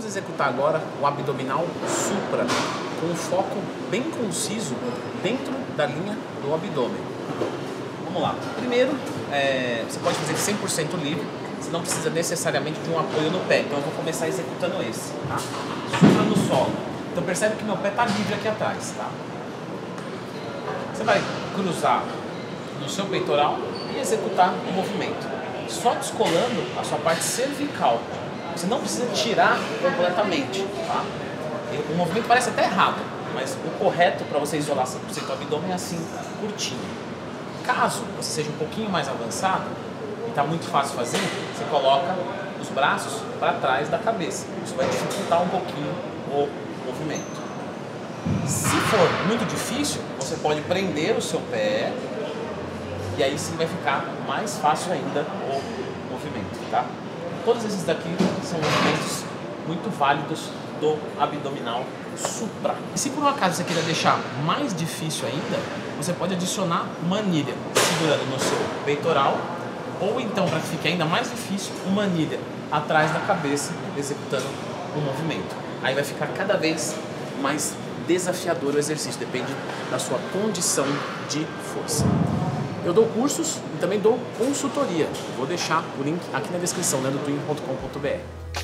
Vamos executar agora o abdominal supra, com um foco bem conciso dentro da linha do abdômen. Vamos lá. Primeiro, é, você pode fazer 100% livre, você não precisa necessariamente de um apoio no pé. Então eu vou começar executando esse, tá? Supra no solo. Então percebe que meu pé está livre aqui atrás, tá? Você vai cruzar no seu peitoral e executar o movimento. Só descolando a sua parte cervical. Você não precisa tirar completamente, tá? O movimento parece até errado, mas o correto para você isolar 100% o abdômen é assim, curtinho. Caso você seja um pouquinho mais avançado e está muito fácil fazer, você coloca os braços para trás da cabeça. Isso vai dificultar um pouquinho o movimento. Se for muito difícil, você pode prender o seu pé e aí sim vai ficar mais fácil ainda o movimento, tá? Todos esses daqui são movimentos muito válidos do abdominal supra. E se por um acaso você queira deixar mais difícil ainda, você pode adicionar manilha, segurando no seu peitoral, ou então, para que fique ainda mais difícil, uma manilha atrás da cabeça, executando o movimento. Aí vai ficar cada vez mais desafiador o exercício, depende da sua condição de força. Eu dou cursos e também dou consultoria. Vou deixar o link aqui na descrição, né, do twin.com.br.